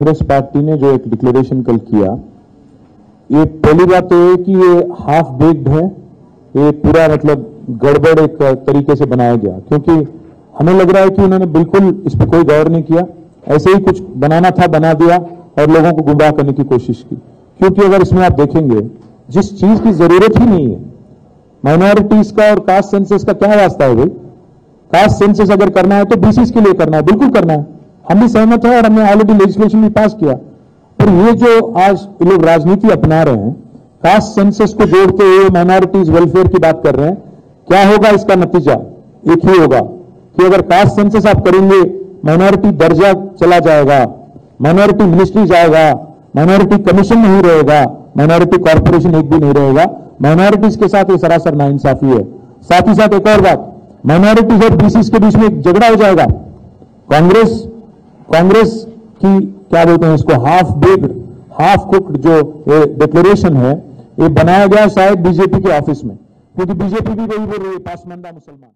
Congress party ने जो एक डिक्लेरेशन कल किया, ये पहली बात तो ये कि ये हाफ़ बेक्ड है, ये पूरा मतलब गड़बड़ एक तरीके से बनाया गया, क्योंकि हमें लग रहा है कि उन्होंने बिल्कुल इस पर कोई गौर नहीं किया, ऐसे ही कुछ बनाना था, बना दिया, और लोगों को गुमराह करने की कोशिश की। क्योंकि अगर इसमें आप देखेंगे, जिस चीज़ की ज़रूरत ही नहीं है माइनॉरिटीज का और कास्ट सेंसस का क्या वास्ता है भाई? कास्ट सेंसस अगर करना है तो बीसीस के लिए करना है, बिल्कुल करना है। हम भी सहमत है और हमने ऑलरेडी लेजिस्लेशन भी पास किया। पर ये जो आज लोग राजनीति अपना रहे हैं कास्ट सेंसस को जोड़ते हुए माइनॉरिटीज वेलफेयर की बात कर रहे हैं, क्या होगा इसका नतीजा? एक ही होगा कि अगर कास्ट सेंसस आप करेंगे माइनॉरिटी दर्जा चला जाएगा माइनॉरिटी मिनिस्ट्री जाएगा माइनॉरिटी कमीशन नहीं रहेगा माइनॉरिटी कॉर्पोरेशन एक भी नहीं रहेगा माइनॉरिटीज के साथ ये सरासर नाइंसाफी है। साथ ही साथ एक और बात माइनॉरिटीज और बीसीस के बीच में एक झगड़ा हो जाएगा। कांग्रेस कांग्रेस की, क्या बोलते हैं इसको हाफ़ बेक्ड हाफ़ कुक्ड जो डिक्लेरेशन है, ये बनाया गया शायद बीजेपी के ऑफ़िस में। क्योंकि बीजेपी भी वही बोल रही है, पासमंदा मुसलमान।